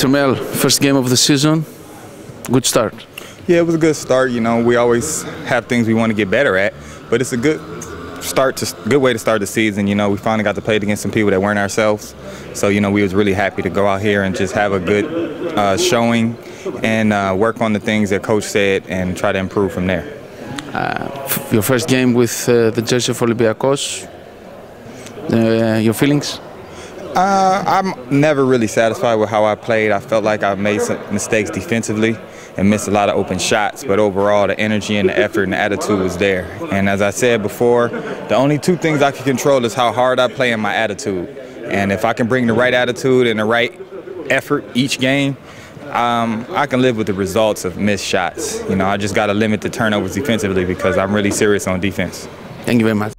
Tremmell, first game of the season, good start. Yeah, it was a good start. You know, we always have things we want to get better at, but it's a good start to good way to start the season. You know, we finally got to play against some people that weren't ourselves, so you know we was really happy to go out here and just have a good uh, showing and uh, work on the things that coach said and try to improve from there. Uh, your first game with uh, the jersey of Olympiacos. Uh, your feelings? Uh, I'm never really satisfied with how I played. I felt like I made some mistakes defensively and missed a lot of open shots, but overall the energy and the effort and the attitude was there. And as I said before, the only two things I can control is how hard I play and my attitude. And if I can bring the right attitude and the right effort each game, um, I can live with the results of missed shots. You know, I just got to limit the turnovers defensively because I'm really serious on defense. Thank you very much.